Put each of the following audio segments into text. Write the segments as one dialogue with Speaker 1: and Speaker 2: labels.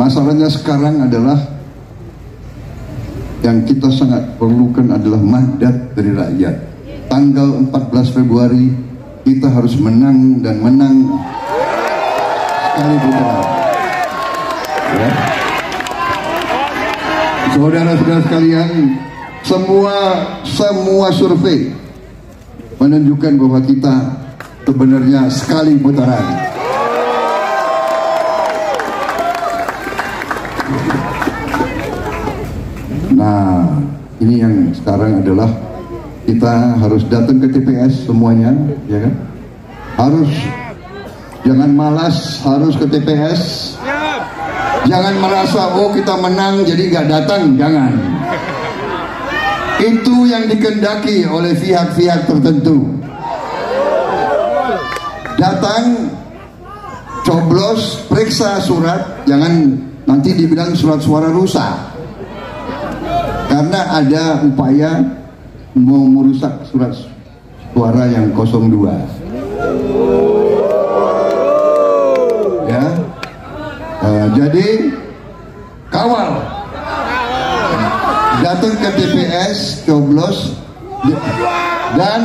Speaker 1: Masalahnya sekarang adalah yang kita sangat perlukan adalah mandat dari rakyat. Tanggal 14 Februari kita harus menang dan menang sekali putaran. Ya. Saudara-saudara sekalian, semua semua survei menunjukkan bahwa kita sebenarnya sekali putaran. Nah, ini yang sekarang adalah kita harus datang ke TPS semuanya, ya kan? Harus jangan malas, harus ke TPS. Jangan merasa oh kita menang jadi nggak datang, jangan. Itu yang dikendaki oleh pihak-pihak tertentu. Datang, coblos, periksa surat, jangan nanti dibilang surat suara rusak. Karena ada upaya mau merusak surat suara yang 02. Ya. Uh, jadi kawal datang ke TPS coblos dan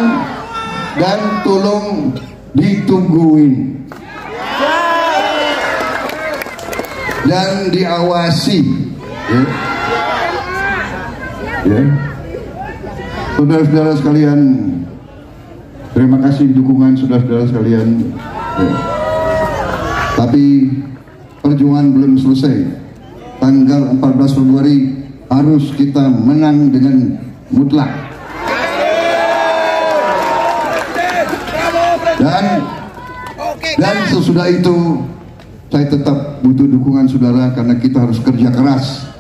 Speaker 1: dan tolong ditungguin dan diawasi ya. ya. saudara-saudara sekalian terima kasih dukungan saudara-saudara sekalian ya. tapi perjuangan belum selesai tanggal 14 Februari harus kita menang dengan mutlak. Dan dan sesudah itu saya tetap butuh dukungan saudara karena kita harus kerja keras